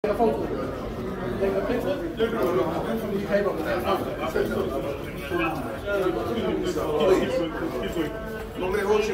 een foto. Denk dat dit Die geef ook Ik meer hoortje.